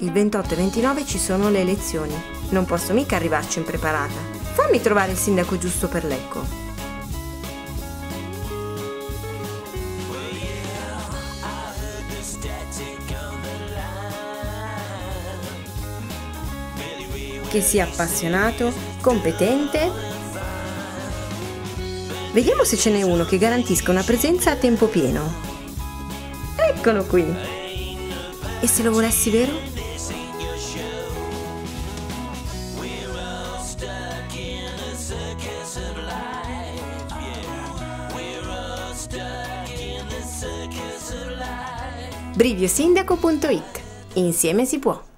Il 28 e 29 ci sono le elezioni. Non posso mica arrivarci impreparata. Fammi trovare il sindaco giusto per Lecco. Che sia appassionato, competente. Vediamo se ce n'è uno che garantisca una presenza a tempo pieno. Eccolo qui. E se lo volessi vero? briviosindaco.it Insieme si può.